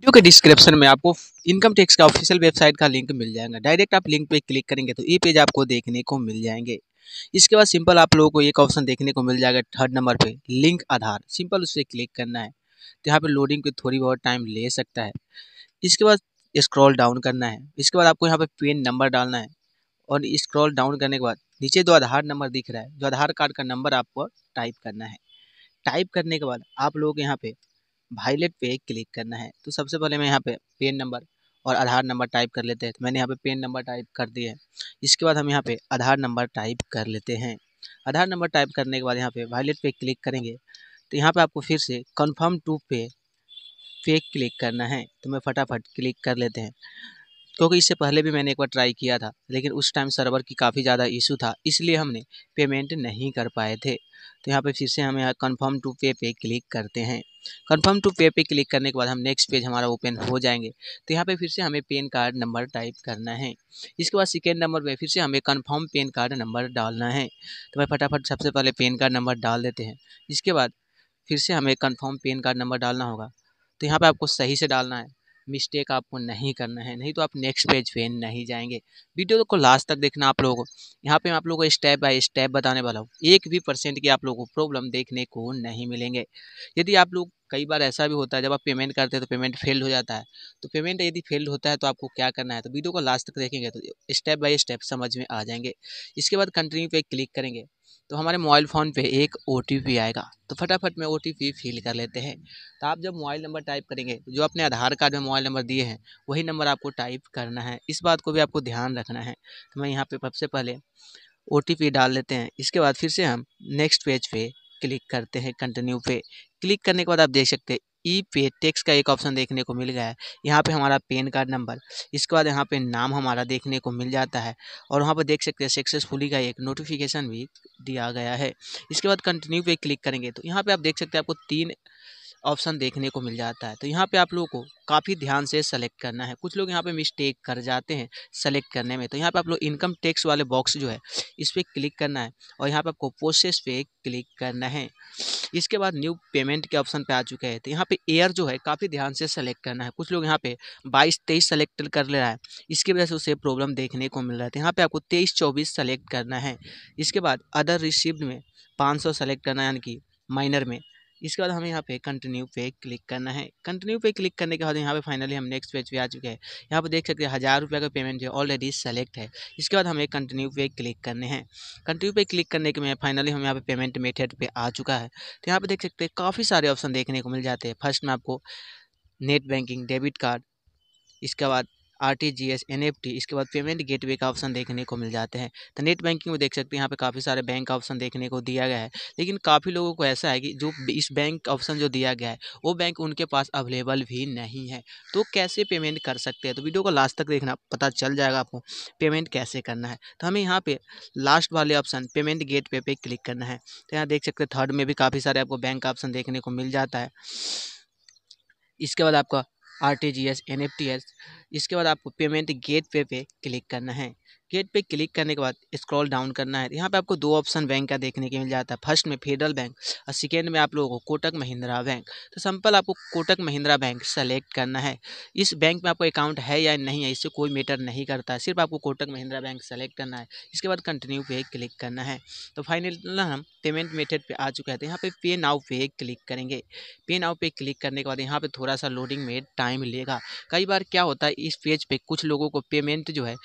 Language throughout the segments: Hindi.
वीडियो के डिस्क्रिप्शन में आपको इनकम टैक्स का ऑफिशियल वेबसाइट का लिंक मिल जाएगा। डायरेक्ट आप लिंक पे क्लिक करेंगे तो ये पेज आपको देखने को मिल जाएँगे। इसके बाद सिंपल आप लोगों को एक ऑप्शन देखने को मिल जाएगा थर्ड नंबर पे, लिंक आधार। सिंपल उस पर क्लिक करना है। तो यहाँ पे लोडिंग को थोड़ी बहुत टाइम ले सकता है। इसके बाद स्क्रॉल डाउन करना है। इसके बाद आपको यहाँ पे पेन नंबर डालना है और स्क्रॉल डाउन करने के बाद नीचे जो आधार नंबर दिख रहा है, जो आधार कार्ड का नंबर आपको टाइप करना है। टाइप करने के बाद आप लोग यहाँ पे वायलेट पे क्लिक करना है। तो सबसे पहले मैं यहाँ पे पेन नंबर और आधार नंबर टाइप कर लेते हैं। तो मैंने यहाँ पे पेन नंबर टाइप कर दिया है। इसके बाद हम यहाँ पे आधार नंबर टाइप कर लेते हैं। आधार नंबर टाइप करने के बाद यहाँ पे वायलेट पे क्लिक करेंगे। तो यहाँ पे आपको फिर से कन्फर्म टू पे पे क्लिक करना है। तो मैं फटाफट क्लिक कर लेते हैं। क्योंकि इससे पहले भी मैंने एक बार ट्राई किया था, लेकिन उस टाइम सर्वर की काफ़ी ज़्यादा इशू था, इसलिए हमने पेमेंट नहीं कर पाए थे। तो यहाँ पे फिर से हम यहाँ कन्फर्म टू पे पे क्लिक करते हैं। कन्फर्म टू पे पे क्लिक करने के बाद हम नेक्स्ट पेज हमारा ओपन हो जाएँगे। तो यहाँ पे फिर से हमें पेन कार्ड नंबर टाइप करना है। इसके बाद सेकेंड नंबर पे फिर से हमें कन्फर्म पेन कार्ड नंबर डालना है। तो मैं फटाफट सबसे पहले पेन कार्ड नंबर डाल देते हैं। इसके बाद फिर से हमें कन्फर्म पेन कार्ड नंबर डालना होगा। तो यहाँ पर आपको सही से डालना है। मिस्टेक आपको नहीं करना है, नहीं तो आप नेक्स्ट पेज पे नहीं जाएँगे। वीडियो को लास्ट तक देखना आप लोगों को। यहाँ पे मैं आप लोगों को स्टेप बाय स्टेप बताने वाला हूँ। एक भी परसेंट की आप लोगों को प्रॉब्लम देखने को नहीं मिलेंगे। यदि आप लोग, कई बार ऐसा भी होता है, जब आप पेमेंट करते हैं तो पेमेंट फेल हो जाता है। तो पेमेंट यदि फेल होता है तो आपको क्या करना है? तो वीडियो को लास्ट तक देखेंगे तो स्टेप बाय स्टेप समझ में आ जाएँगे। इसके बाद कंटिन्यू पे क्लिक करेंगे। तो हमारे मोबाइल फ़ोन पे एक ओटीपी आएगा। तो फटाफट में ओ टी फिल कर लेते हैं। तो आप जब मोबाइल नंबर टाइप करेंगे, जो अपने आधार कार्ड में मोबाइल नंबर दिए हैं, वही नंबर आपको टाइप करना है। इस बात को भी आपको ध्यान रखना है। तो मैं यहाँ पे सबसे पहले ओटीपी डाल लेते हैं। इसके बाद फिर से हम नेक्स्ट पेज पे क्लिक करते हैं कंटिन्यू पे। क्लिक करने के बाद आप देख सकते हैं ई पे टेक्स का एक ऑप्शन देखने को मिल गया है। यहाँ पे हमारा पेन कार्ड नंबर इसके बाद यहाँ पे नाम हमारा देखने को मिल जाता है और वहाँ पर देख सकते हैं सक्सेसफुली का एक नोटिफिकेशन भी दिया गया है। इसके बाद कंटिन्यू पे क्लिक करेंगे तो यहाँ पे आप देख सकते हैं आपको तीन ऑप्शन देखने को मिल जाता है। तो यहाँ पे आप लोगों को काफ़ी ध्यान से सेलेक्ट करना है। कुछ लोग यहाँ पे मिस्टेक कर जाते हैं सेलेक्ट करने में। तो यहाँ पे आप लोग इनकम टैक्स वाले बॉक्स जो है, इस पर क्लिक करना है और यहाँ पे आपको प्रोसेस पे क्लिक करना है। इसके बाद न्यू पेमेंट के ऑप्शन पे आ चुके हैं। तो यहाँ पे एयर जो है, काफ़ी ध्यान से सेलेक्ट करना है। कुछ लोग यहाँ पे बाईस तेईस सेलेक्ट कर ले रहा है। इसकी वजह से उसे प्रॉब्लम देखने को मिल रहा है। तो यहाँ पे आपको तेईस चौबीस सेलेक्ट करना है। इसके बाद अदर रिसिप्ट में पाँच सौ सेलेक्ट करना है, यानी कि माइनर में। इसके बाद हमें यहाँ पे कंटिन्यू पे क्लिक करना है। कंटिन्यू पे क्लिक करने के बाद यहाँ पे फाइनली हम नेक्स्ट पेज पे आ चुके हैं। यहाँ पे देख सकते हैं हज़ार रुपये का पेमेंट जो ऑलरेडी सेलेक्ट है। इसके बाद हमें कंटिन्यू पे क्लिक करने हैं। कंटिन्यू पे क्लिक करने के में फाइनली हम यहाँ पे पेमेंट मेथड पे आ चुका है। तो यहाँ पे देख सकते हैं काफ़ी सारे ऑप्शन देखने को मिल जाते हैं। फ़र्स्ट में आपको नेट बैंकिंग डेबिट कार्ड इसके बाद R T G S, N F T, इसके बाद पेमेंट गेटवे का ऑप्शन देखने को मिल जाते हैं। तो नेट बैंकिंग में देख सकते हैं, यहाँ पे काफ़ी सारे बैंक का ऑप्शन देखने को दिया गया है। लेकिन काफ़ी लोगों को ऐसा है कि जो इस बैंक ऑप्शन जो दिया गया है, वो बैंक उनके पास अवेलेबल भी नहीं है। तो कैसे पेमेंट कर सकते हैं? तो वीडियो को लास्ट तक देखना, पता चल जाएगा आपको पेमेंट कैसे करना है। तो हमें यहाँ पे लास्ट वाले ऑप्शन पेमेंट गेट पे पे क्लिक करना है। तो यहाँ देख सकते हैं, थर्ड में भी काफ़ी सारे आपको बैंक का ऑप्शन देखने को मिल जाता है। इसके बाद आपका R T G S N F T S इसके बाद आपको पेमेंट गेट पे पे क्लिक करना है। गेट पे क्लिक करने के बाद स्क्रॉल डाउन करना है। यहाँ पे आपको दो ऑप्शन बैंक का देखने के मिल जाता है। फ़र्स्ट में फेडरल बैंक और सेकेंड में आप लोगों को कोटक महिंद्रा बैंक तो सिंपल आपको कोटक महिंद्रा बैंक सेलेक्ट करना है। इस बैंक में आपको अकाउंट है या नहीं है, इससे कोई मैटर नहीं करता। है सिर्फ़ आपको कोटक महिंद्रा बैंक सेलेक्ट करना है। इसके बाद कंटिन्यू पे क्लिक करना है। तो फाइनल हम पेमेंट मेथड पर आ चुके हैं। तो यहाँ पे पे नाउ पे क्लिक करेंगे। पे नाउ पे क्लिक करने के बाद यहाँ पे थोड़ा सा लोडिंग में टाइम लेगा। कई बार क्या होता है, इस पेज पे कुछ लोगों को पेमेंट जो है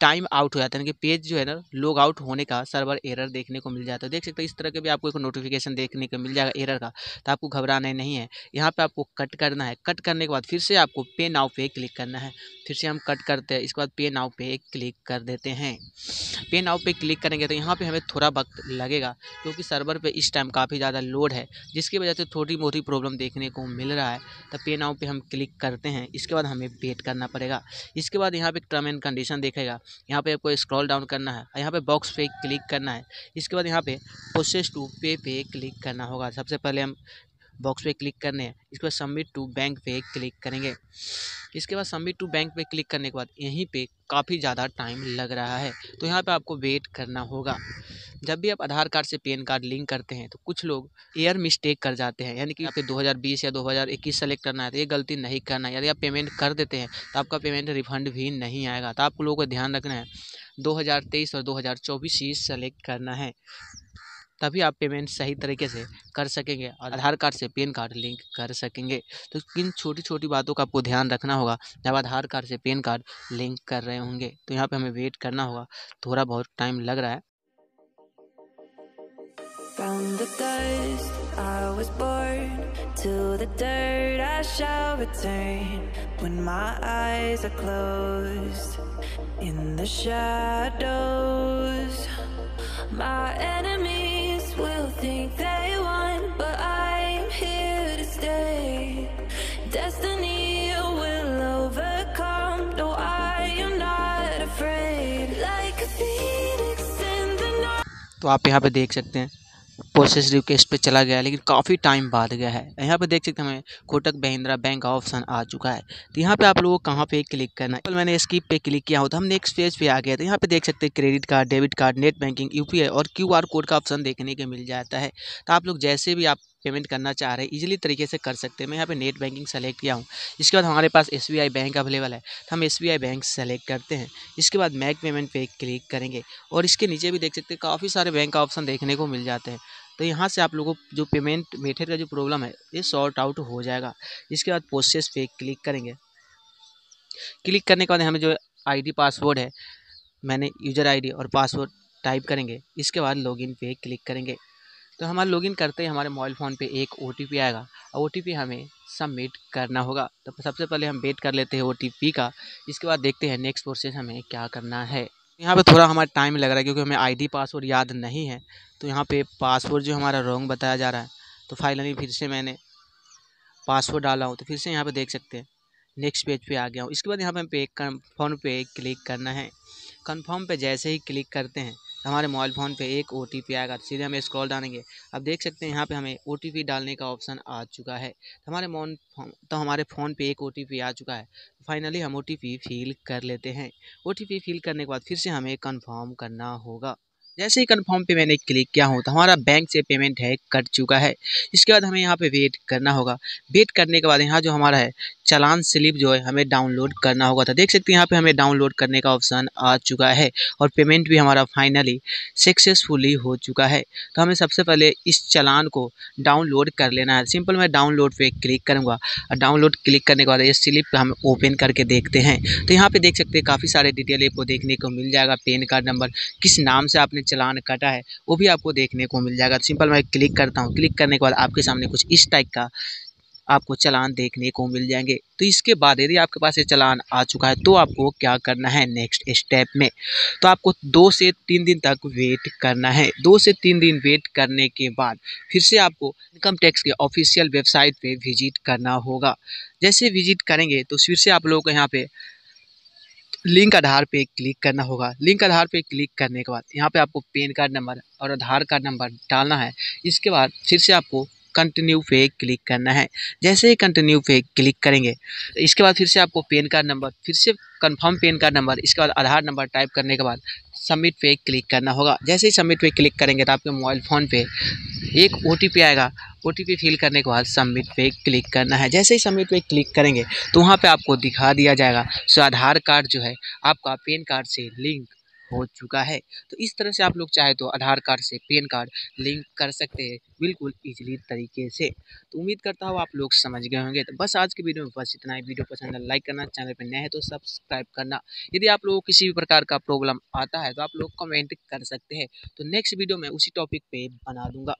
टाइम आउट हो जाता है, यानी कि पेज जो है ना लॉग आउट होने का सर्वर एरर देखने को मिल जाता है। देख सकते हैं, इस तरह के भी आपको एक नोटिफिकेशन देखने को मिल जाएगा एरर का तो आपको घबराना नहीं है। यहाँ पे आपको कट करना है। कट करने के बाद फिर से आपको पे नाव पे क्लिक करना है। फिर से हम कट करते हैं, इसके बाद पे नाव पे क्लिक कर देते हैं। पे नाव पे क्लिक करेंगे तो यहाँ पर हमें थोड़ा वक्त लगेगा, क्योंकि सर्वर पर इस टाइम काफ़ी ज़्यादा लोड है, जिसकी वजह से थोड़ी मोटी प्रॉब्लम देखने को मिल रहा है। तो पे नाव पर हम क्लिक करते हैं, इसके बाद हमें वेट करना पड़ेगा। इसके बाद यहाँ पे टर्म एंड कंडीशन देखेगा। यहाँ पे आपको स्क्रॉल डाउन करना है यहाँ पे बॉक्स पे क्लिक करना है। इसके बाद यहाँ पे प्रोसेस टू पे पे क्लिक करना होगा। सबसे पहले हम बॉक्स पे क्लिक करने हैं। इसके बाद सबमिट टू बैंक पे क्लिक करेंगे। इसके बाद सबमिट टू बैंक पे क्लिक करने के बाद यहीं पे काफ़ी ज़्यादा टाइम लग रहा है। तो यहाँ पे आपको वेट करना होगा। जब भी आप आधार कार्ड से पैन कार्ड लिंक करते हैं तो कुछ लोग एयर मिस्टेक कर जाते हैं। यानी कि यहाँ पे 2020 या 2021 सेलेक्ट करना है तो ये गलती नहीं करना है। यदि आप पेमेंट कर देते हैं तो आपका पेमेंट रिफंड भी नहीं आएगा। तो आप लोगों को ध्यान रखना है 2023 और 2024 ही सेलेक्ट करना है। तभी आप पेमेंट सही तरीके से कर सकेंगे। और आधार कार्ड से पैन कार्ड लिंक कर सकेंगे। तो किन छोटी छोटी बातों का आपको ध्यान रखना होगा। जब आधार कार्ड से पैन कार्ड लिंक कर रहे होंगे तो यहाँ पे हमें वेट करना होगा। थोड़ा बहुत टाइम लग रहा है। From the dust I was born To the dirt I shall return When my eyes are closed In the shadows. My enemies will think they won But I'm here to stay Destiny will overcome No, I am not afraid Like a phoenix in the night तो आप यहाँ पे देख सकते हैं प्रोसेस रिक्वेस्ट पे चला गया, लेकिन काफ़ी टाइम बाद गया है। यहाँ पे देख सकते हैं हमें कोटक महिंद्रा बैंक का ऑप्शन आ चुका है। तो यहाँ पे आप लोगों को कहाँ पे क्लिक करना है? मैंने स्कीप पे क्लिक किया हो तो हम नेक्स्ट पेज पे आ गया तो यहाँ पे देख सकते हैं credit card debit card net banking UPI और क्यूआर कोड का ऑप्शन देखने के मिल जाता है। तो आप लोग जैसे भी आप पेमेंट करना चाह रहे हैं इजीली तरीके से कर सकते हैं। मैं यहाँ पे नेट बैंकिंग सेलेक्ट किया हूँ। इसके बाद हमारे पास एस बैंक अवेलेबल है। तो हम SBI बैंक सेलेक्ट करते हैं। इसके बाद मैक पेमेंट पे क्लिक करेंगे और इसके नीचे भी देख सकते हैं, काफ़ी सारे बैंक का ऑप्शन देखने को मिल जाते हैं। तो यहाँ से आप लोगों को जो पेमेंट मेथड का जो प्रॉब्लम है, ये सॉर्ट आउट हो जाएगा। इसके बाद प्रोसेस पे क्लिक करेंगे। क्लिक करने के बाद हमें जो आईडी पासवर्ड है, मैंने यूज़र आईडी और पासवर्ड टाइप करेंगे। इसके बाद लॉगिन पे क्लिक करेंगे। तो हमारा लॉगिन करते ही हमारे मोबाइल फ़ोन पे, एक ओटीपी आएगा। और ओ हमें सबमिट करना होगा। तो सबसे पहले हम वेट कर लेते हैं ओटीपी का। इसके बाद देखते हैं नेक्स्ट प्रोसेस हमें क्या करना है। यहाँ पे थोड़ा हमारा टाइम लग रहा है क्योंकि हमें आईडी पासवर्ड याद नहीं है। तो यहाँ पे पासवर्ड जो हमारा रॉन्ग बताया जा रहा है। तो फाइनली फिर से मैंने पासवर्ड डाला हूँ। तो फिर से यहाँ पे देख सकते हैं। नेक्स्ट पेज पे आ गया हूँ। इसके बाद यहाँ पे पे कन्फर्म पे क्लिक करना है। कन्फर्म पे जैसे ही क्लिक करते हैं हमारे मोबाइल फ़ोन पे एक ओटीपी आएगा तो सीधे हमें स्क्रॉल डालेंगे अब देख सकते हैं यहाँ पे हमें ओटीपी डालने का ऑप्शन आ चुका है। तो हमारे मोन तो हमारे फ़ोन पे एक ओटीपी आ चुका है। फाइनली हम ओटीपी फिल कर लेते हैं। ओटीपी फिल करने के बाद फिर से हमें कन्फर्म करना होगा। जैसे ही कन्फर्म पे मैंने क्लिक किया हूँ तो हमारा बैंक से पेमेंट है, कट चुका है। इसके बाद हमें यहाँ पे वेट करना होगा। वेट करने के बाद यहाँ जो हमारा है चलान स्लिप जो है हमें डाउनलोड करना होगा। था देख सकते हैं यहाँ पे हमें डाउनलोड करने का ऑप्शन आ चुका है और पेमेंट भी हमारा फाइनली सक्सेसफुली हो चुका है। तो हमें सबसे पहले इस चलान को डाउनलोड कर लेना है। सिंपल मैं डाउनलोड पे क्लिक करूँगा। और डाउनलोड क्लिक करने के बाद ये स्लिप हम ओपन करके देखते हैं। तो यहाँ पर देख सकते हैं काफ़ी सारे डिटेल आपको देखने को मिल जाएगा। पेन कार्ड नंबर, किस नाम से आपने चलान काटा है, वो भी आपको देखने को मिल जाएगा। सिंपल मैं क्लिक करता हूँ। क्लिक करने के बाद आपके सामने कुछ इस टाइप का आपको चलान देखने को मिल जाएँगे। तो इसके बाद यदि आपके पास ये चलान आ चुका है तो आपको क्या करना है नेक्स्ट स्टेप में? तो आपको दो से तीन दिन तक वेट करना है। दो से तीन दिन वेट करने के बाद फिर से आपको इनकम टैक्स के ऑफिशियल वेबसाइट पे विज़िट करना होगा। जैसे विज़िट करेंगे तो फिर से आप लोगों को यहाँ पे लिंक आधार पे क्लिक करना होगा। लिंक आधार पे क्लिक करने के बाद यहाँ पे आपको पैन कार्ड नंबर और आधार कार्ड नंबर डालना है। इसके बाद फिर से आपको कंटिन्यू पे क्लिक करना है। जैसे ही कंटिन्यू पे क्लिक करेंगे, इसके बाद फिर से आपको पेन कार्ड नंबर फिर से कंफर्म पेन कार्ड नंबर इसके बाद आधार नंबर टाइप करने के बाद सबमिट पे क्लिक करना होगा। जैसे ही सबमिट पे क्लिक करेंगे तो आपके मोबाइल फ़ोन पे एक ओटीपी आएगा। ओटीपी फिल करने के बाद सबमिट पे क्लिक करना है। जैसे ही सबमिट पे क्लिक करेंगे तो वहाँ पे आपको दिखा दिया जाएगा। सो, आधार कार्ड जो है, आपका पेन कार्ड से लिंक हो चुका है। तो इस तरह से आप लोग चाहे तो आधार कार्ड से पेन कार्ड लिंक कर सकते हैं बिल्कुल ईजिली तरीके से। तो उम्मीद करता हूँ आप लोग समझ गए होंगे। तो बस आज के वीडियो में बस इतना ही। वीडियो पसंद है लाइक करना, चैनल पर नए हैं तो सब्सक्राइब करना। यदि आप लोगों को किसी भी प्रकार का प्रॉब्लम आता है तो आप लोग कमेंट कर सकते हैं। तो नेक्स्ट वीडियो में उसी टॉपिक पर बना दूँगा।